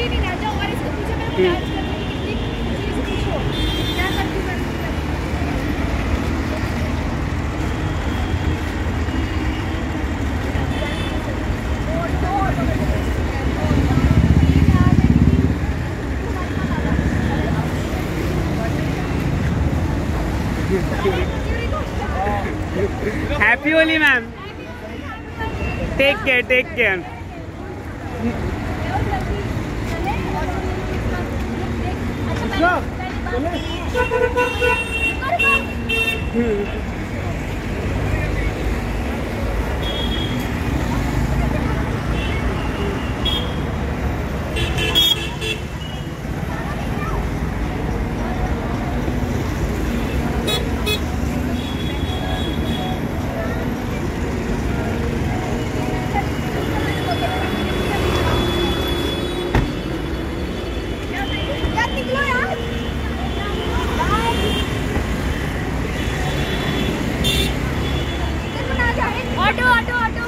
भी नहीं आ जाओ और इसके पीछे मैं डांस करने की कितनी चीज़ पूछो क्या करती मैं happy Holi ma'am take care take care अच्छा हटो हटो हटो